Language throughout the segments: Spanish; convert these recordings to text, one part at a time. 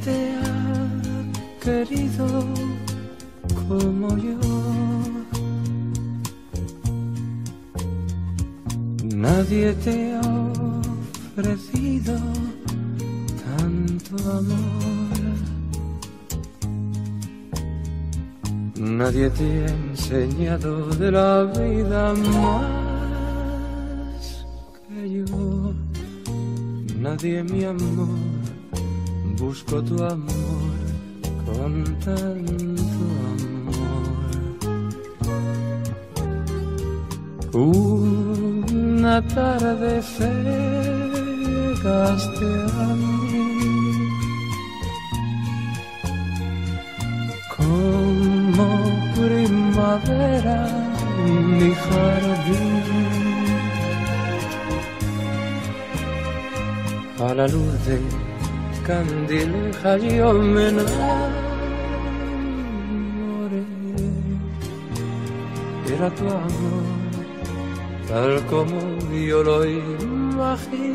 Te ha querido como yo. Nadie te ha ofrecido tanto amor. Nadie te ha enseñado de la vida más que yo. Nadie mi amor busco tu amor con tanto amor. Una tarde llegaste a mí como primavera en mi jardín. A la luz de candileja yo me enamoré. Era tu amor, tal como yo lo imaginé.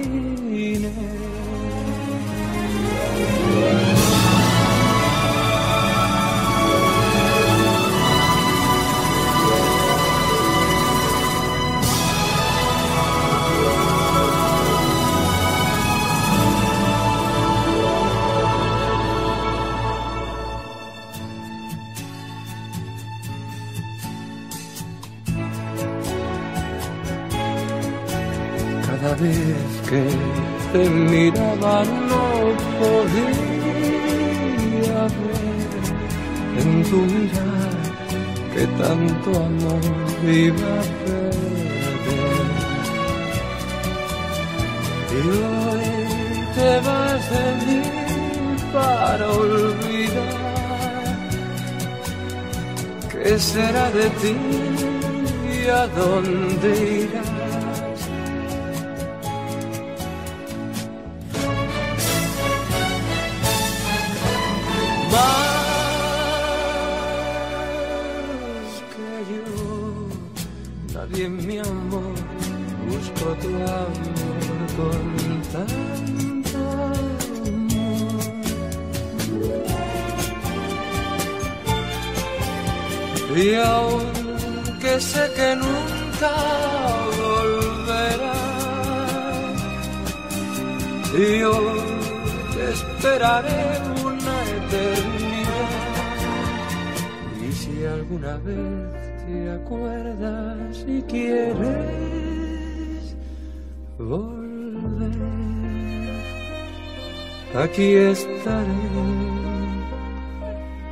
Miraba no podía ver en tu mirar que tanto amor iba a perder. Y hoy te vas de mí para olvidar. ¿Qué será de ti y a dónde irás? Aquí estaré,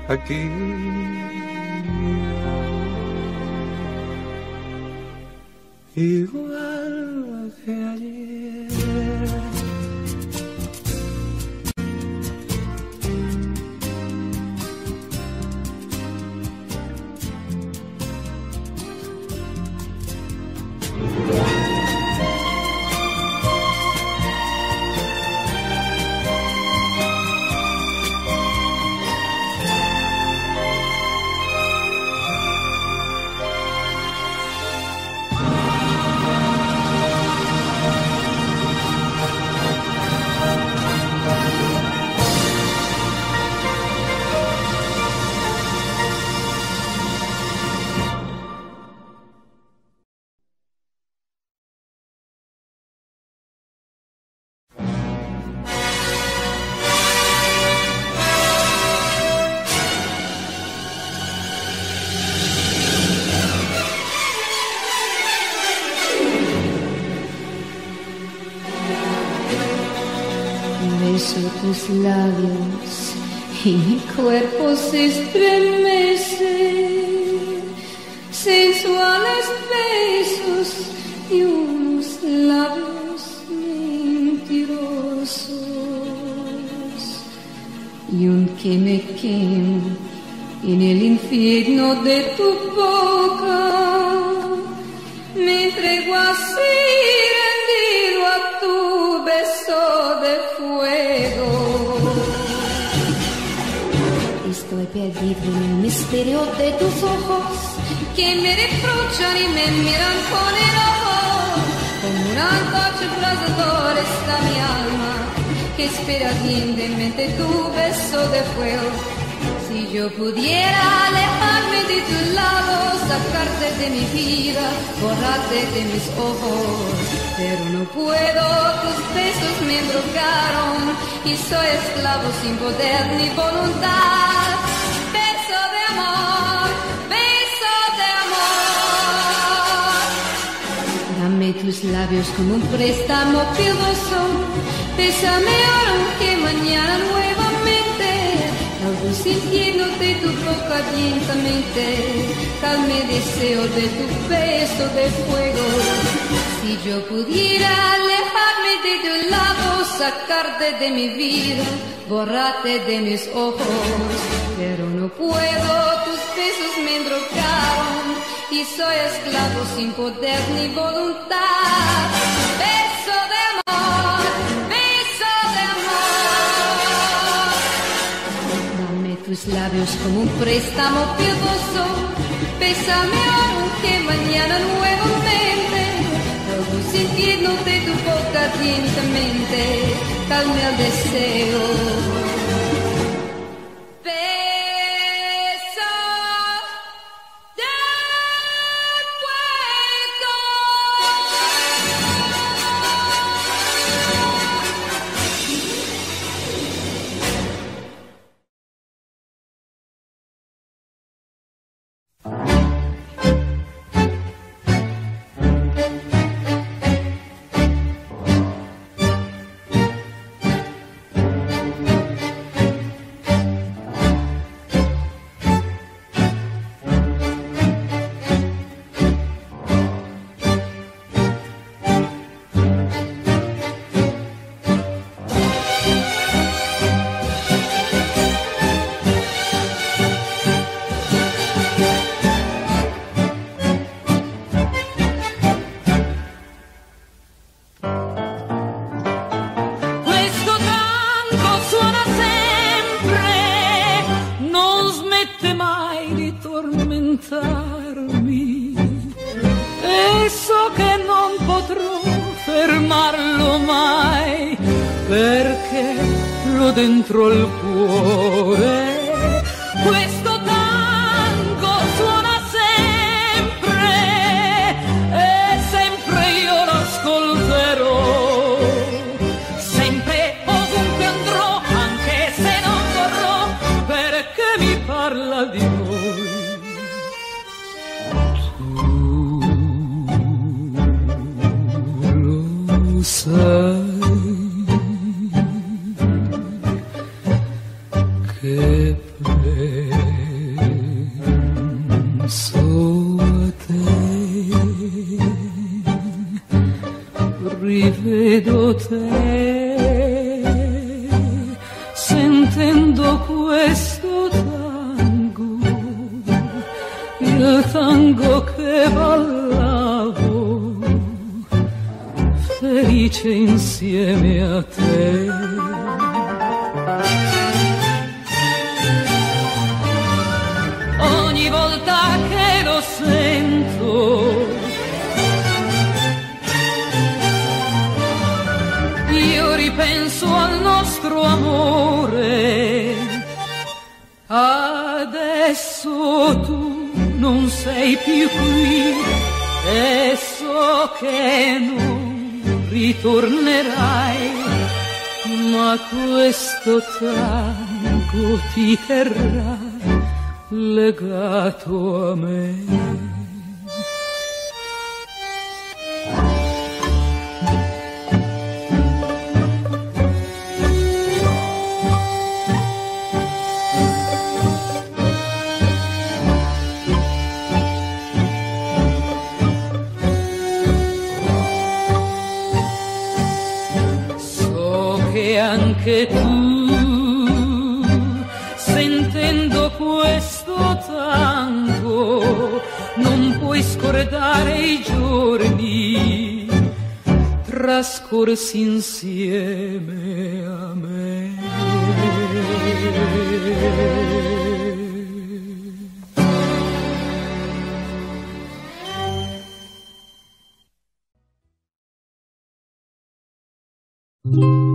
aquí. Igual Beso tus labios y mi cuerpo se estremece. Sensuales besos y unos labios mentirosos. Y un que me quemo en el infierno de tu boca. Me entrego así perdido en el misterio de tus ojos que me reprochan y me miran con enojo. Como un antorcha abrasador está mi alma que espera ardientemente tu beso de fuego. Si yo pudiera alejarme de tu lado, sacarte de mi vida, borrarte de mis ojos, pero no puedo, tus besos me embrocaron y soy esclavo sin poder ni voluntad. Tus labios como un préstamo piadoso, bésame ahora que mañana nuevamente, algo sintiéndote tu boca lentamente, calme deseo de tu beso de fuego. Si yo pudiera alejarme de tu lado, sacarte de mi vida, borrarte de mis ojos, pero no puedo, tus besos me embrocaron y soy esclavo sin poder ni voluntad. Beso de amor, beso de amor. Dame tus labios como un préstamo piadoso, bésame aunque mañana nuevamente, algo sintiéndote tu boca atentamente, calme el deseo. control. Volta che lo sento. Io ripenso al nostro amore. Adesso tu non sei più qui. E so che non ritornerai, ma questo tango ti terrà legato a me. So che anche tu, puoi scordare i giorni trascorsi insieme a me. grido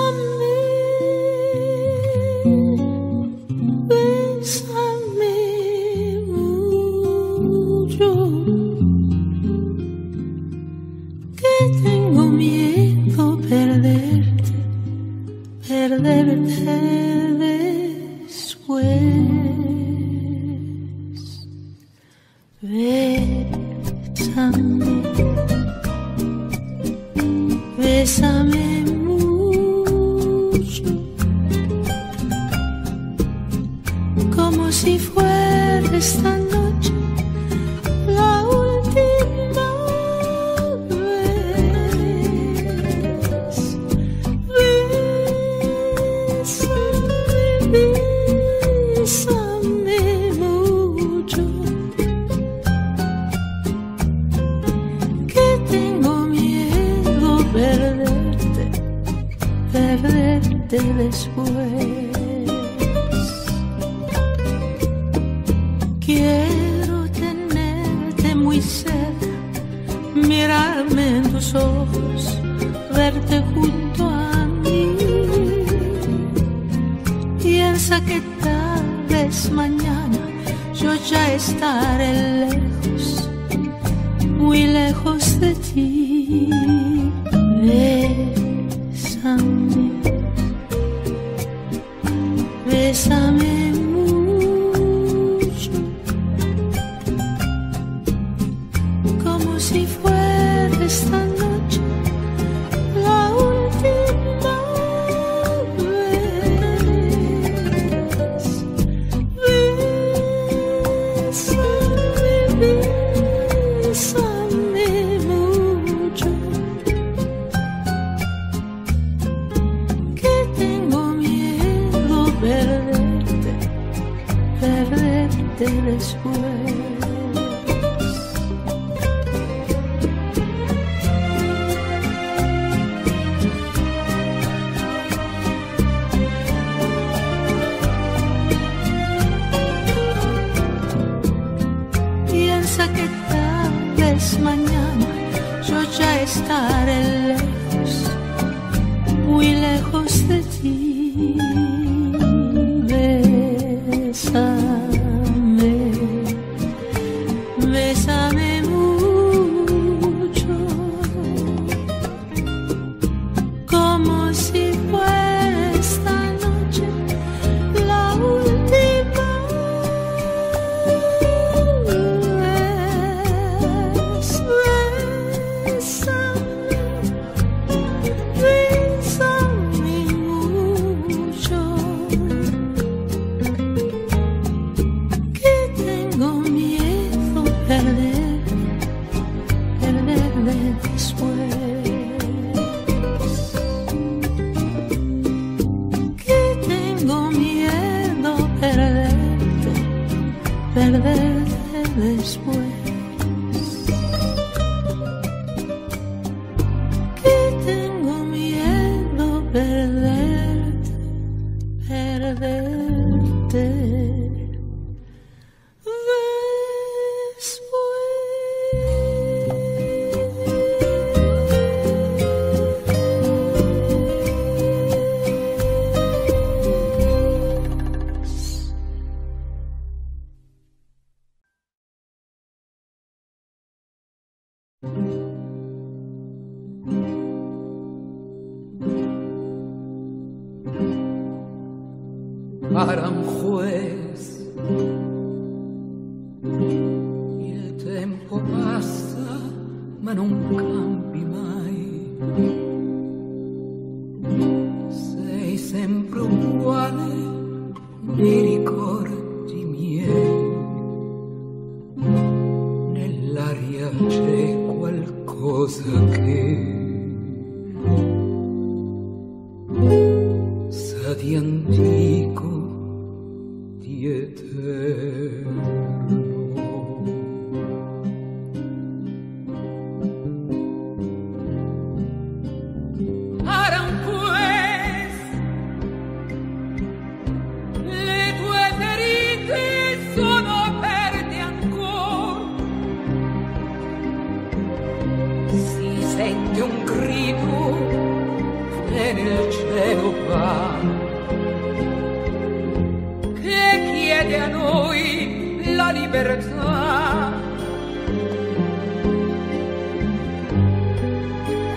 Libertà.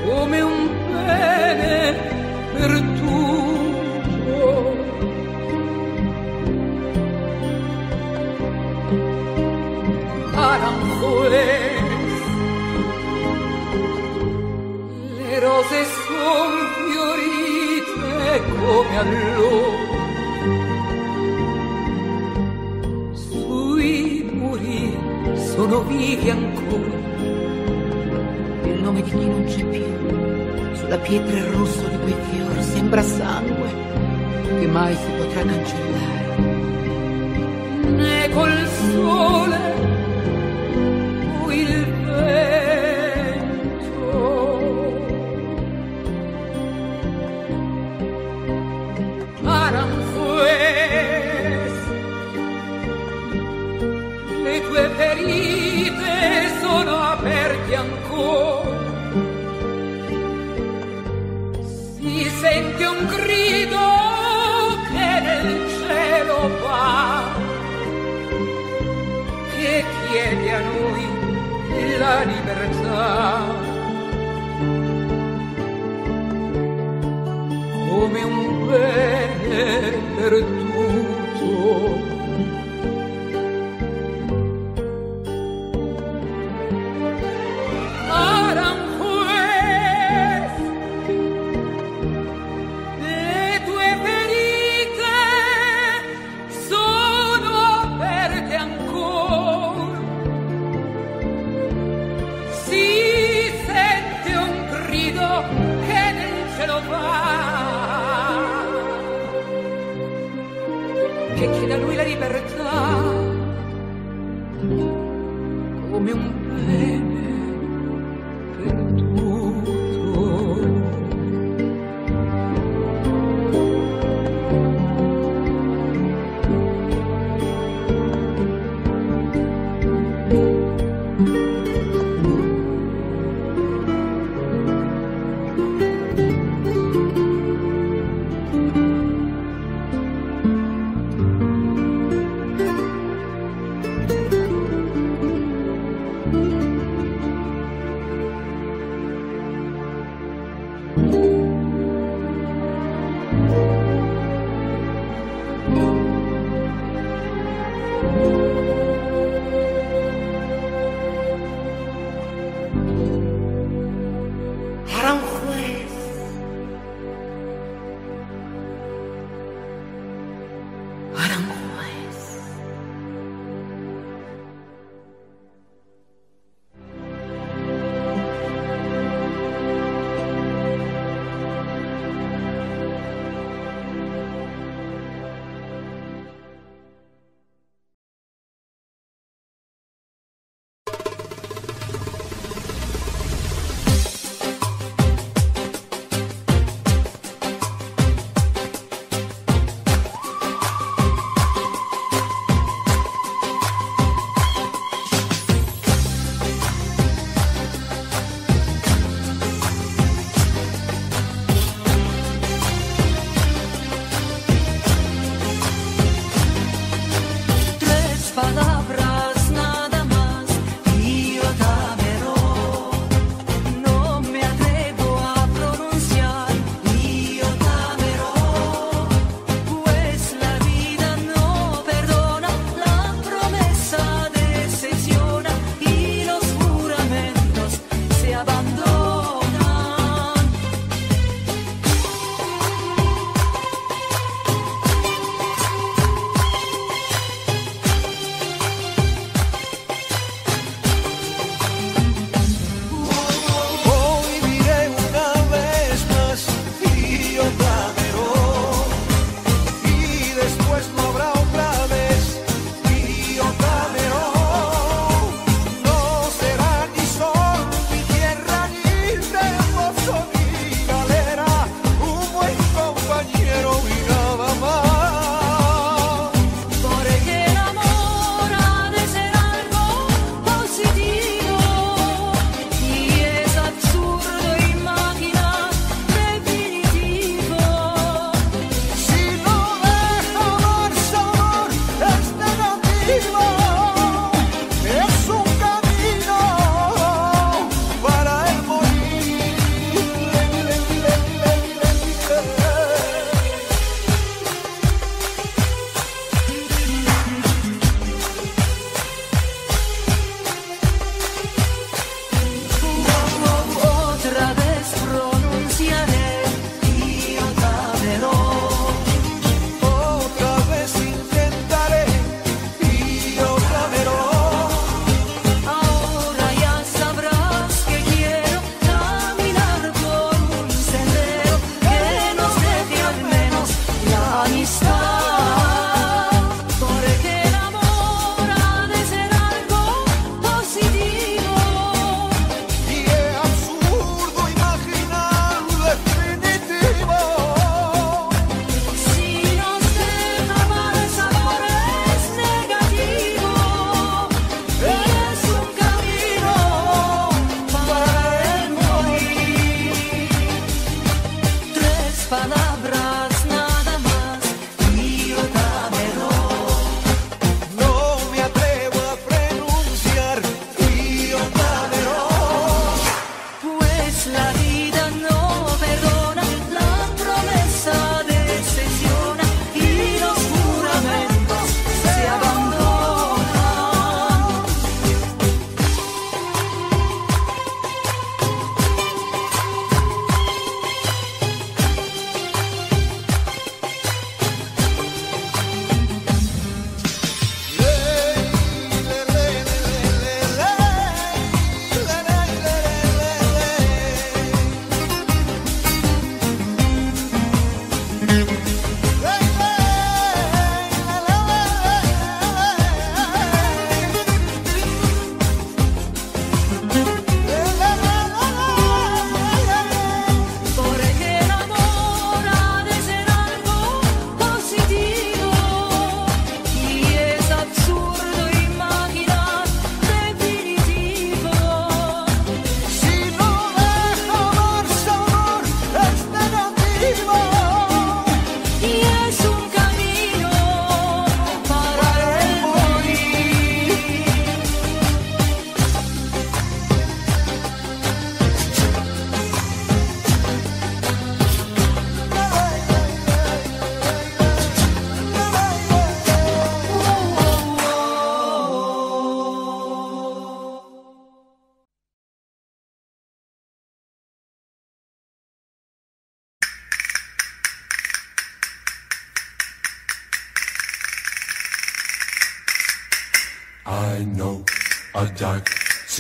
Come un bene perduto. Aranjuez, le rose son fiorite come allora. Sono vivi ancora Il nome di chi non c'è più, sulla pietra il rosso di quei fiori sembra sangue che mai si potrà cancellare. né col sole la libertà come un bene perduto Che chiede a lui la libertà. Come un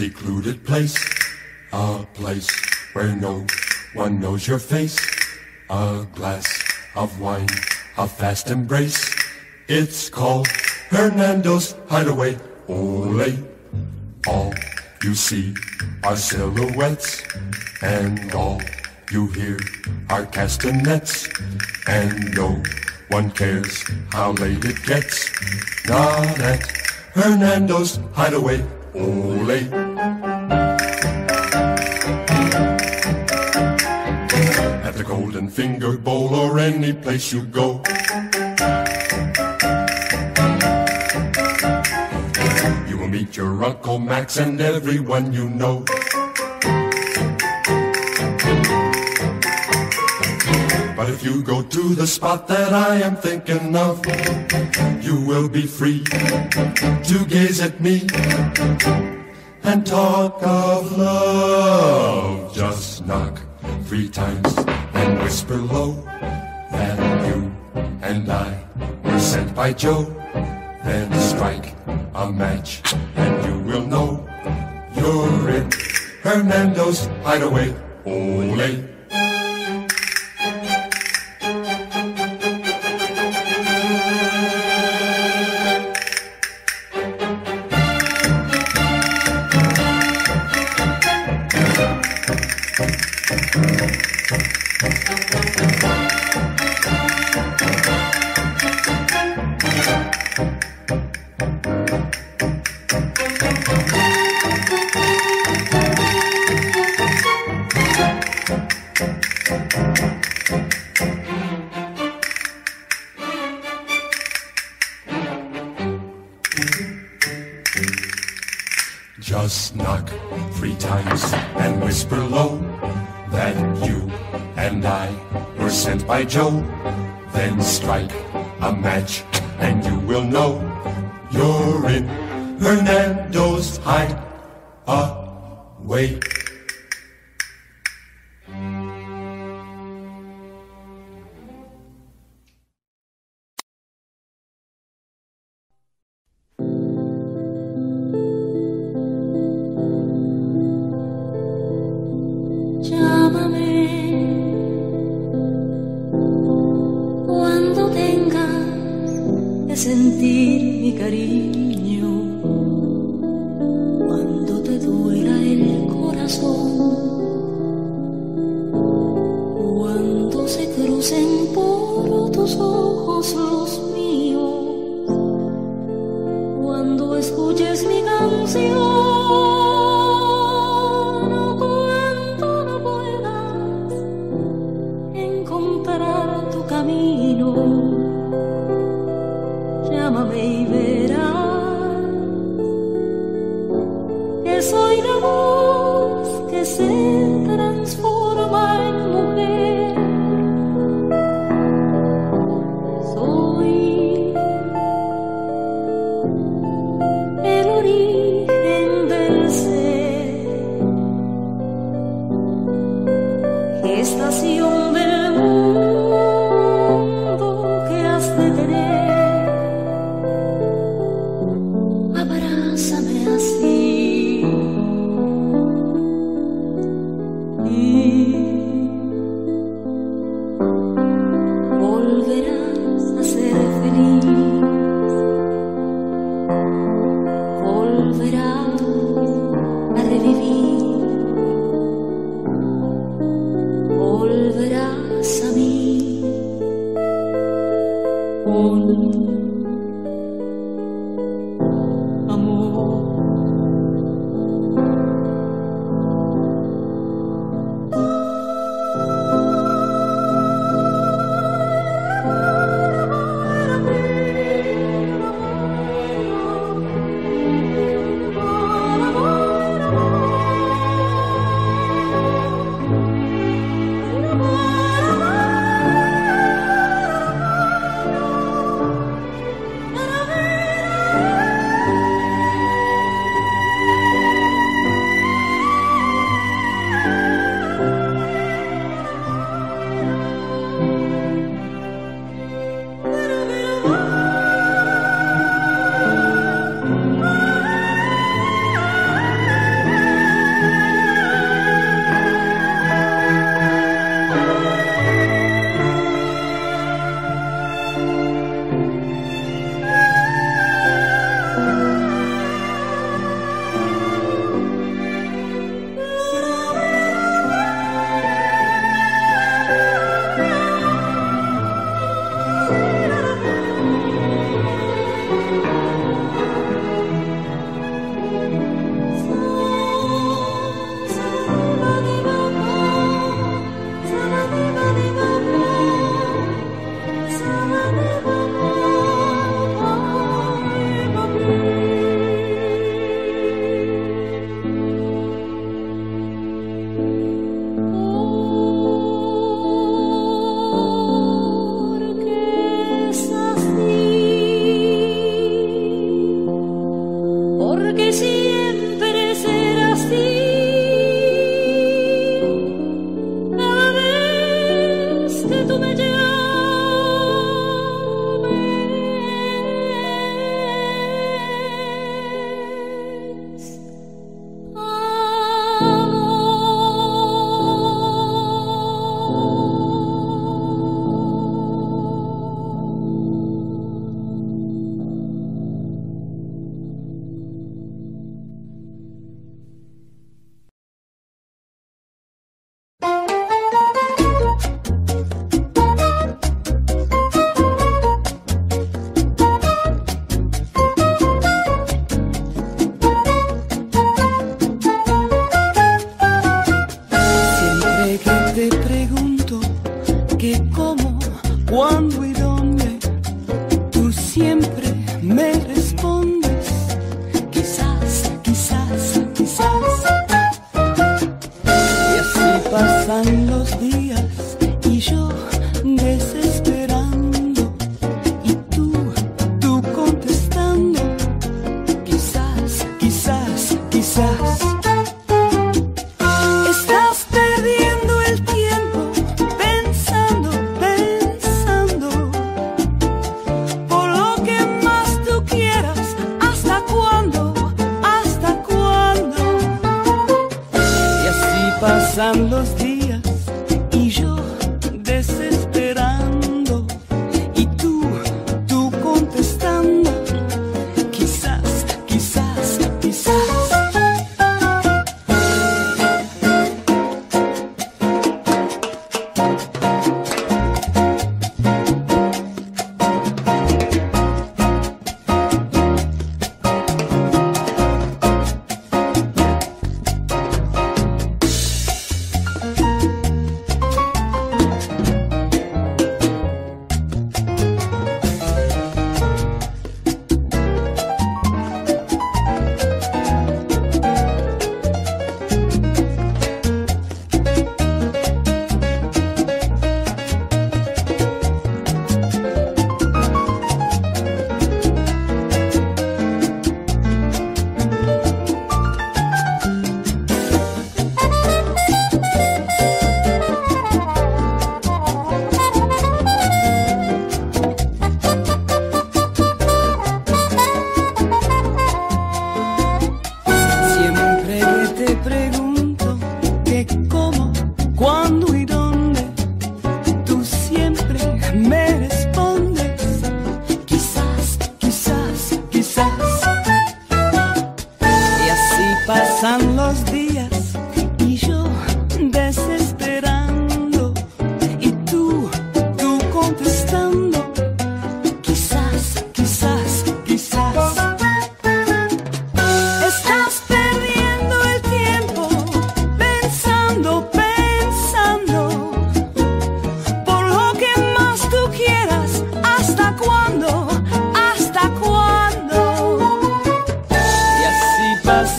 secluded place, a place where no one knows your face, a glass of wine, a fast embrace. It's called Hernando's Hideaway. Ole, all you see are silhouettes, and all you hear are castanets, and no one cares how late it gets. Not at Hernando's Hideaway. Ole. At the Golden Finger Bowl or any place you go. You will meet your Uncle Max and everyone you know. You go to the spot that I am thinking of, you will be free to gaze at me and talk of love. Just knock three times and whisper low that you and I were sent by Joe. Then strike a match and you will know you're in Hernando's hideaway. Ole. Se crucen por tus ojos los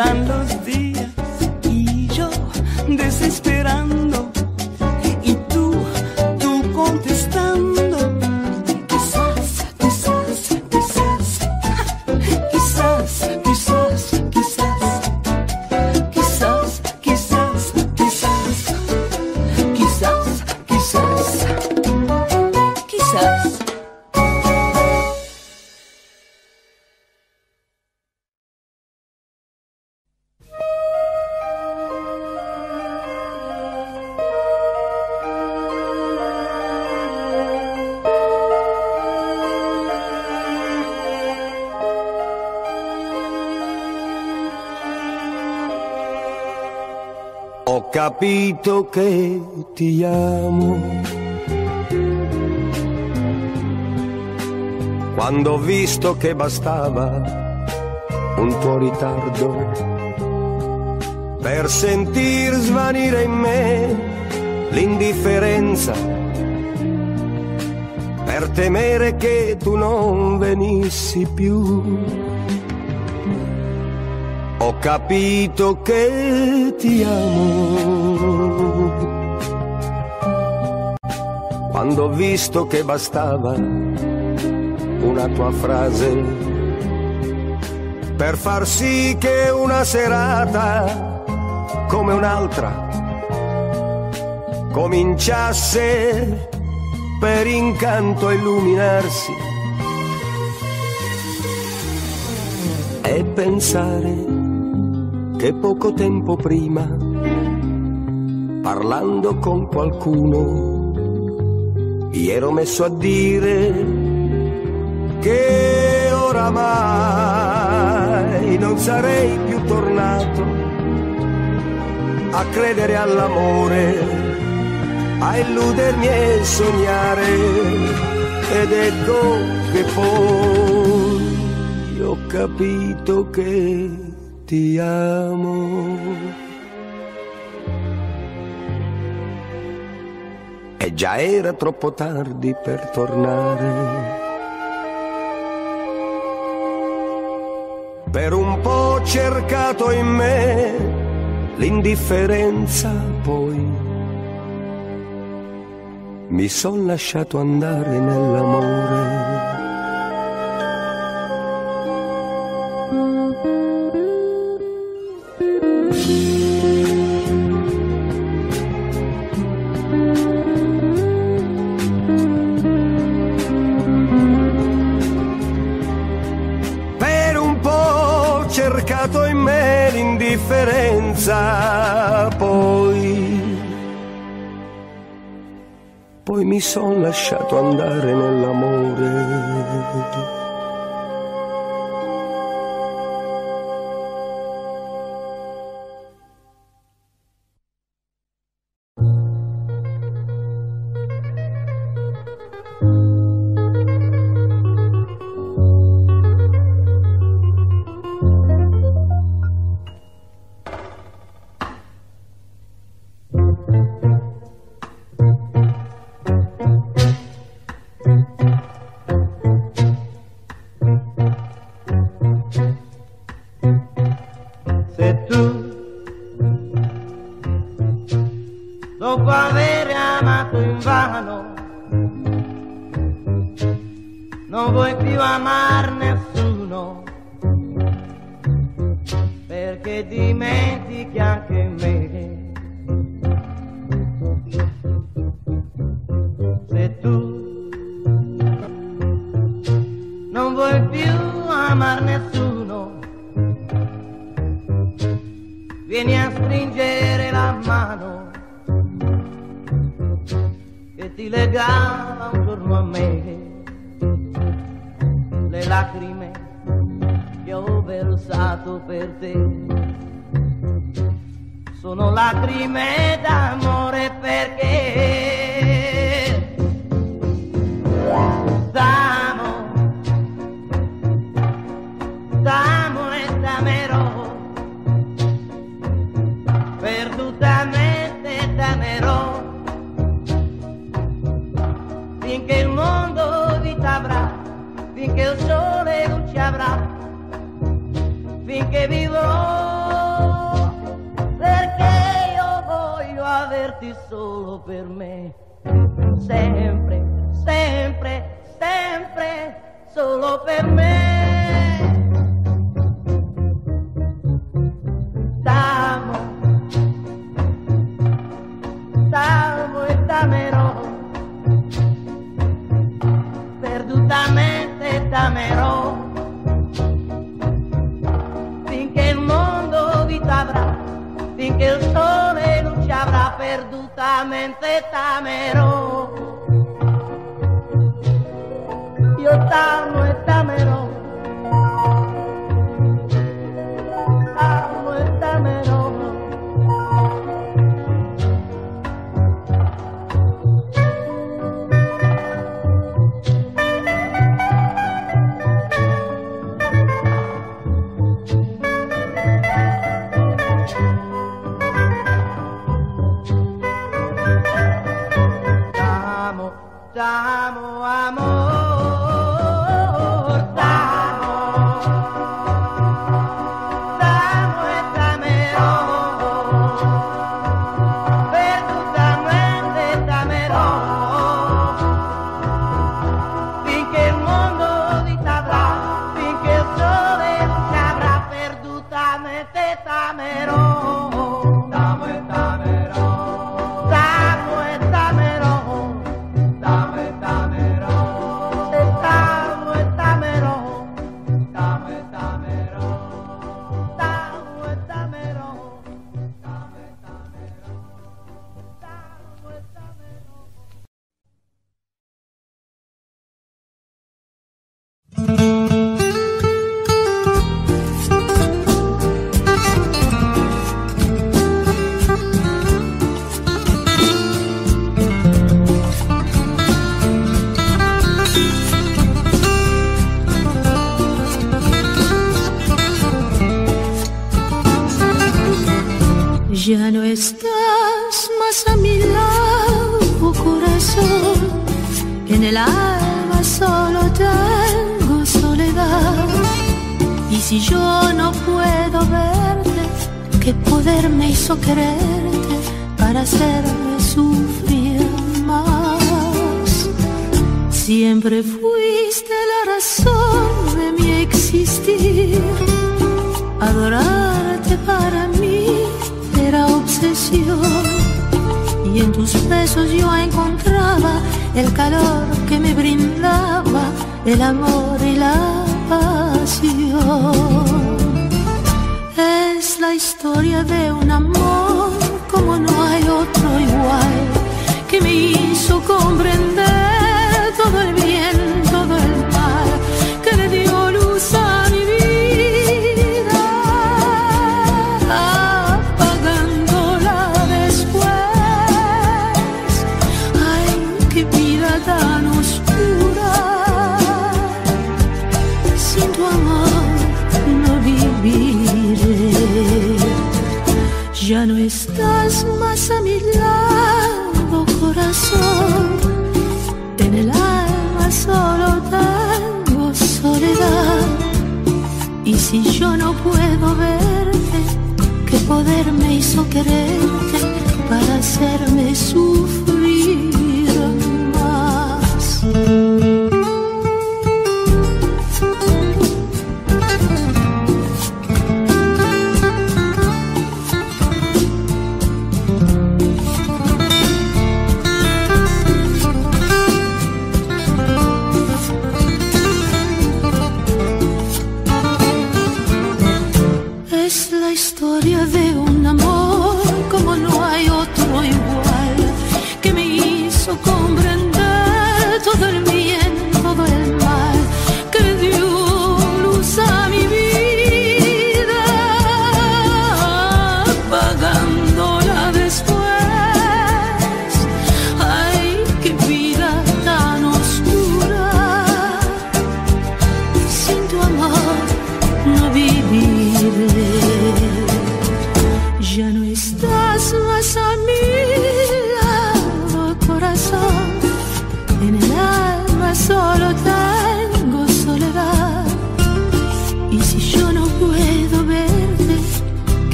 and lose capito che ti amo. Quando ho visto che bastava un tuo ritardo per sentir svanire in me l'indifferenza, per temere che tu non venissi più ho capito che ti amo. Quando ho visto che bastava una tua frase per far sì che una serata come un'altra cominciasse per incanto a illuminarsi e pensare che poco tempo prima, parlando con qualcuno, mi ero messo a dire che oramai non sarei più tornato a credere all'amore, a illudermi e sognare. Ed ecco che poi ho capito che ti amo. E già era troppo tardi per tornare. Per un po' ho cercato in me l'indifferenza, poi mi son lasciato andare nell'amore. Mi son lasciato andare nell'amore lacrime che ho versato per te. Sono lacrime d'amore perché t'amo, t'amo e t'amerò. que vivo, perché io voglio averti solo per me, sempre, sempre, sempre, solo per me. T'amo, t'amo e t'amerò, perdutamente t'amerò. che il sole non ci avrà perdutamente tamerò. Io tamo e tamerò. time querer me hizo quererte para hacerme sufrir más. Siempre fuiste la razón de mi existir. Adorarte para mí era obsesión. Y en tus besos yo encontraba el calor que me brindaba el amor y la pasión historia de un amor como no hay otro igual que me hizo comprender Si yo no puedo verte, ¿qué poder me hizo quererte para hacerme su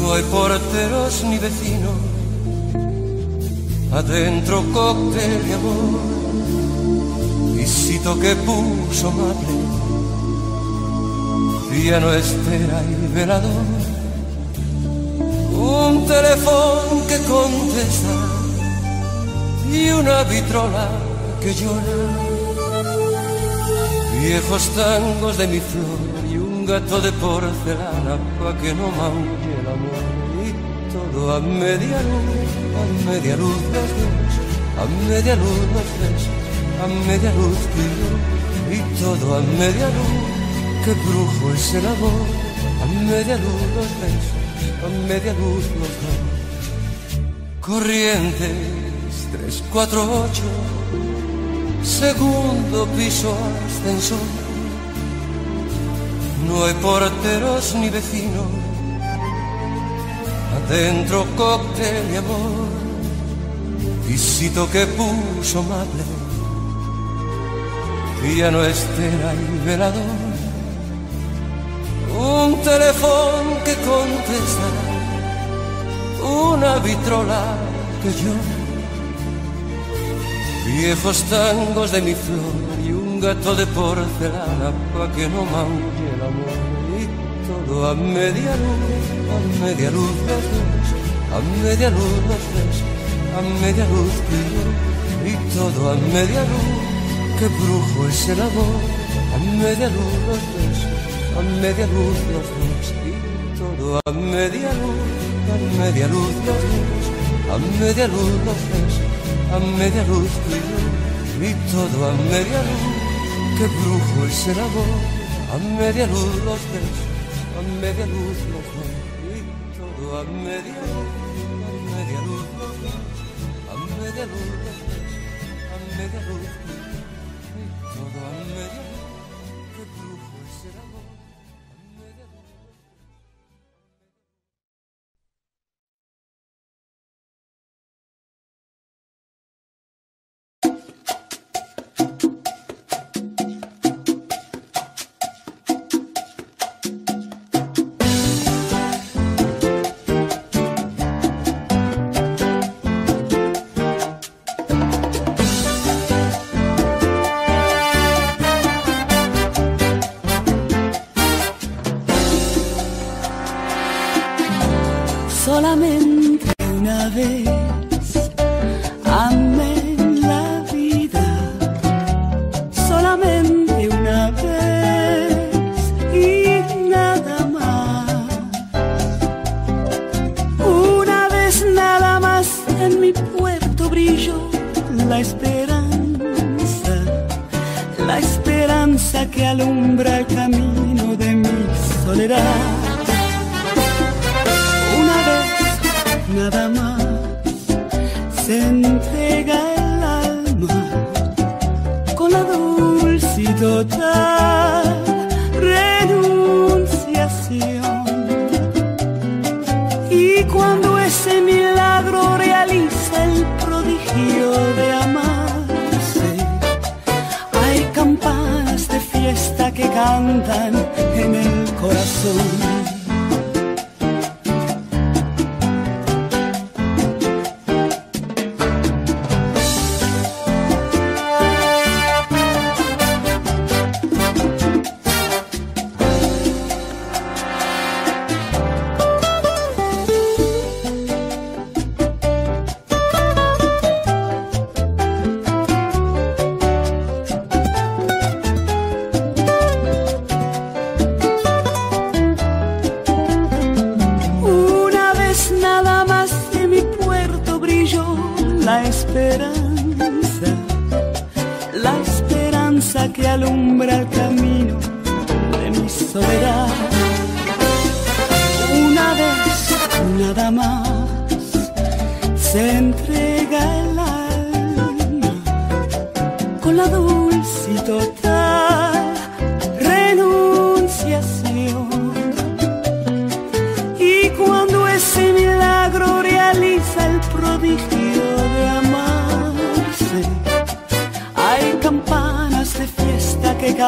No hay porteros ni vecinos, adentro cóctel de amor. Visito que puso madre, piano espera y velador. Un teléfono que contesta y una vitrola que llora. Viejos tangos de mi flor gato de porcelana pa' que no maulle el amor. Y todo a media luz, a media luz los dos, a media luz los tres, a media luz tú y todo a media luz, que brujo es el amor, a media luz los tres, a media luz los dos, corrientes 348, segundo piso ascensor. No hay porteros ni vecinos, adentro cóctel y amor. Visito que puso amable, piano estera y velador. Un teléfono que contesta, una vitrola que llora viejos tangos de mi flor un gato de porcelana pa' que no maulle el amor y todo a media luz, a media luz los dos, a media luz los tres, a media luz tú y todo a media luz, que brujo es el amor, a media luz los tres, a media luz los dos, y todo a media luz, a media luz los dos, a media luz los tres a media luz yo, y todo a media luz, que brujo el amor, a media luz los tres, a media luz los dos, y todo a media luz, a media luz los dos, a media luz los a media luz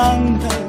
方的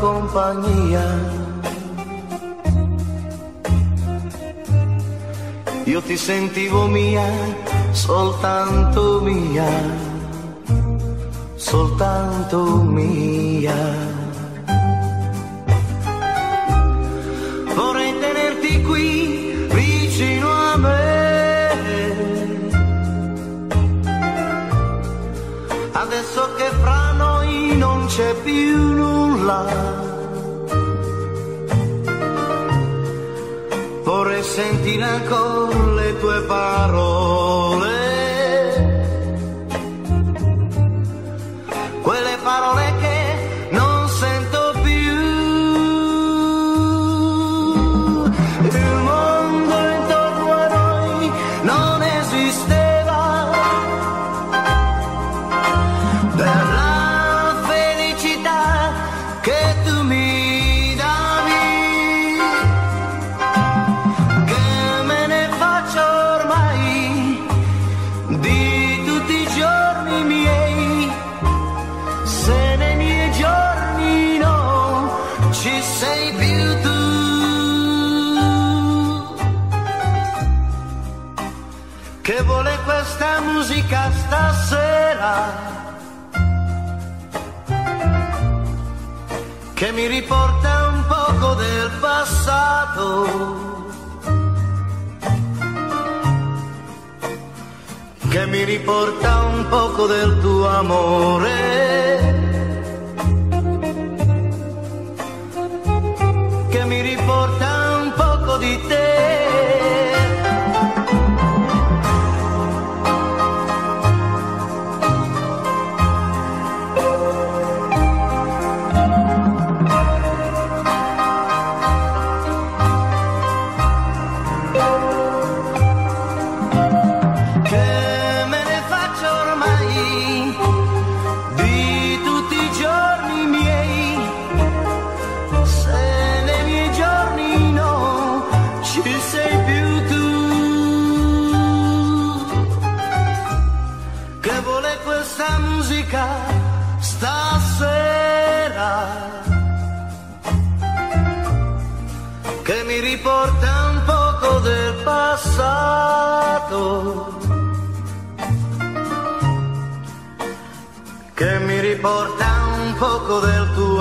compagnia. Io ti sentivo mia, soltanto mia, soltanto mia. c'è più nulla. Vorrei sentire ancora le tue parole, quelle parole mi riporta un poco del passato. Che mi riporta un poco del tuo amore.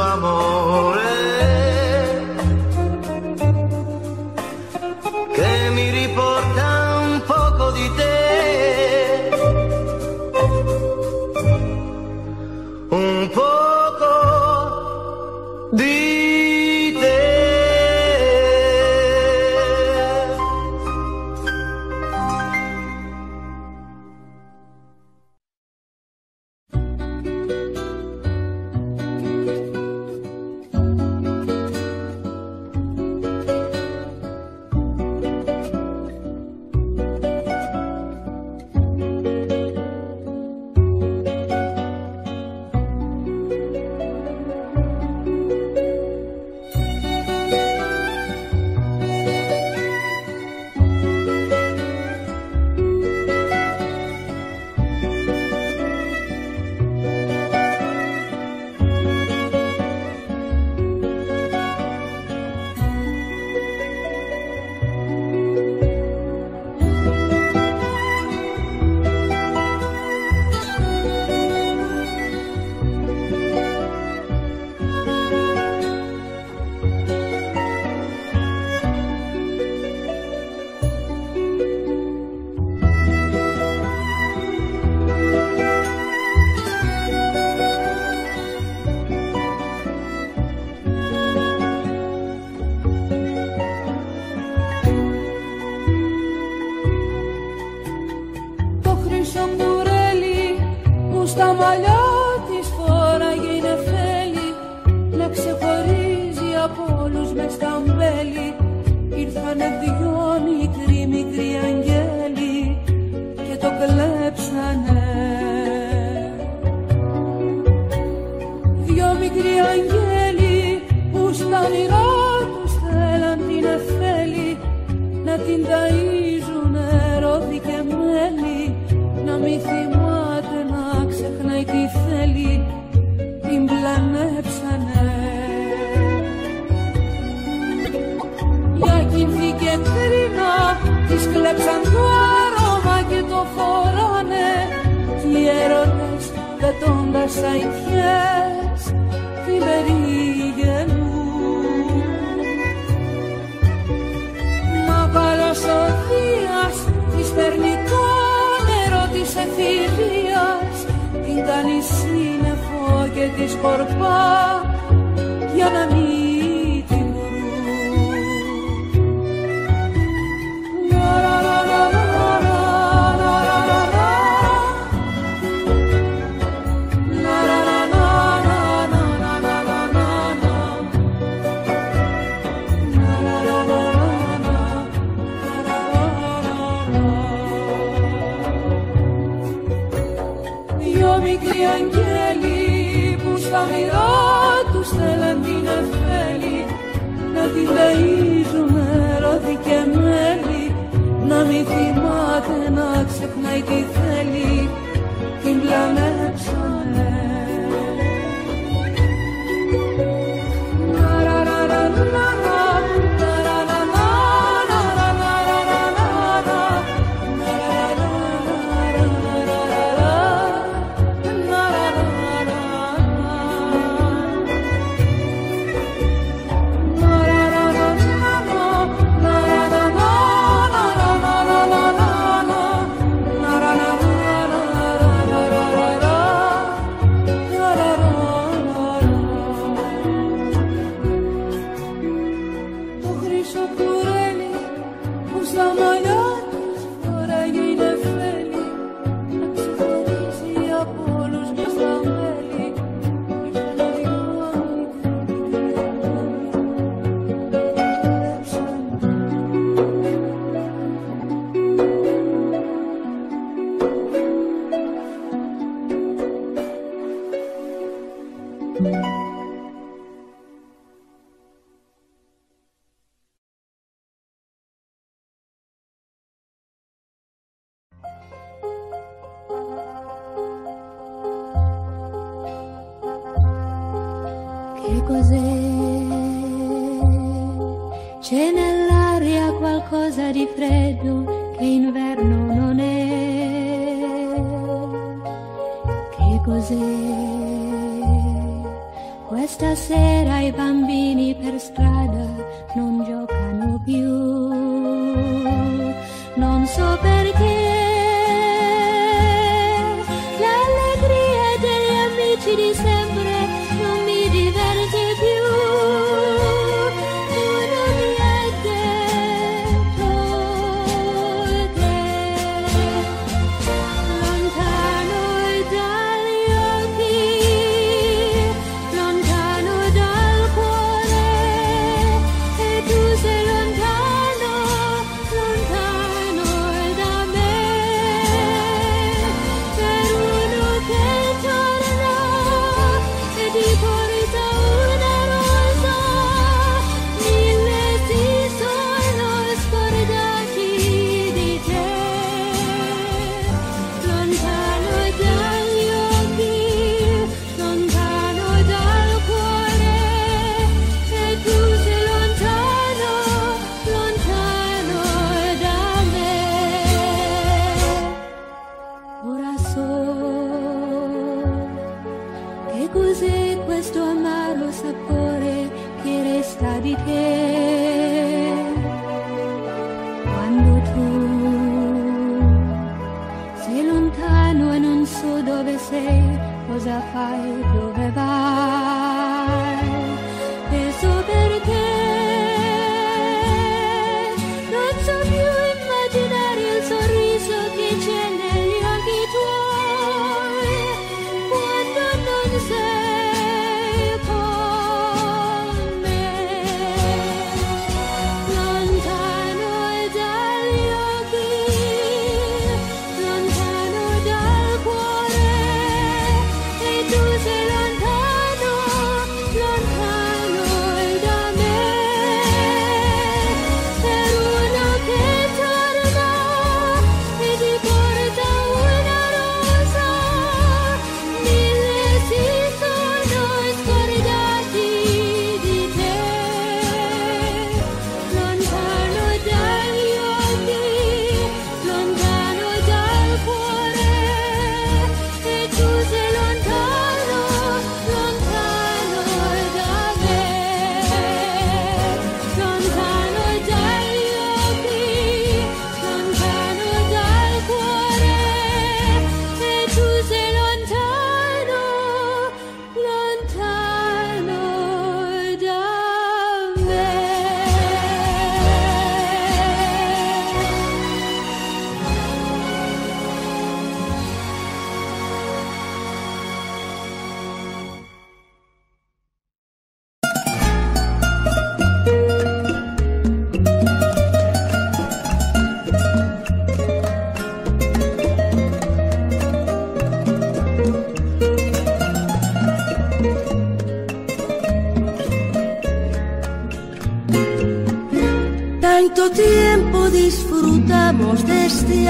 amor να μην θυμάται να ξεχνάει τη θέση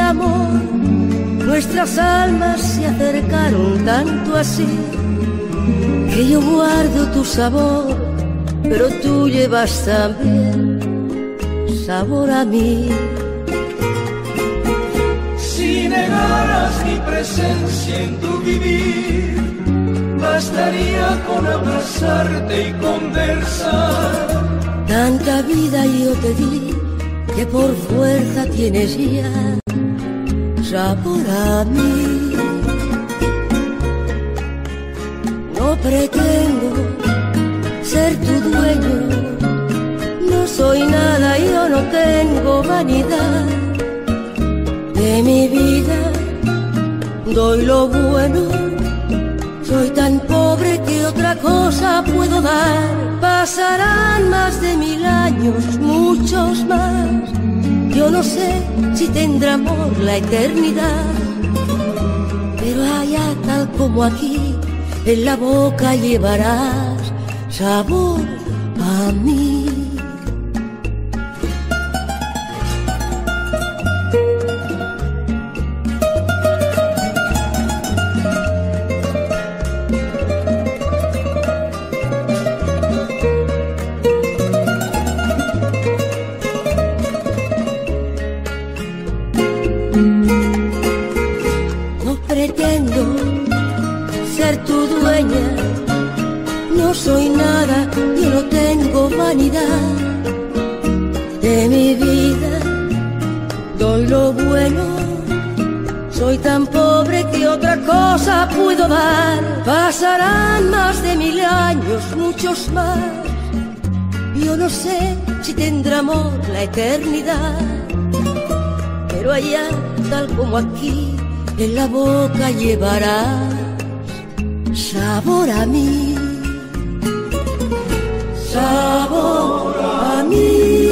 amor, nuestras almas se acercaron tanto así, que yo guardo tu sabor, pero tú llevas también sabor a mí. Si negaras mi presencia en tu vivir, bastaría con abrazarte y conversar. Tanta vida yo te di que por fuerza tienes ya sabor a mí. No pretendo ser tu dueño, no soy nada, yo no tengo vanidad de mi vida. Doy lo bueno, soy tan pobre que otra cosa puedo dar. Pasarán más de mil años, muchos más. No sé si tendrá amor la eternidad, pero allá tal como aquí, en la boca llevarás sabor a mí. Soy nada, yo no tengo vanidad de mi vida. Doy lo bueno, soy tan pobre que otra cosa puedo dar. Pasarán más de mil años, muchos más. Yo no sé si tendrá amor la eternidad, pero allá, tal como aquí, en la boca llevarás sabor a mí, sabor a mí.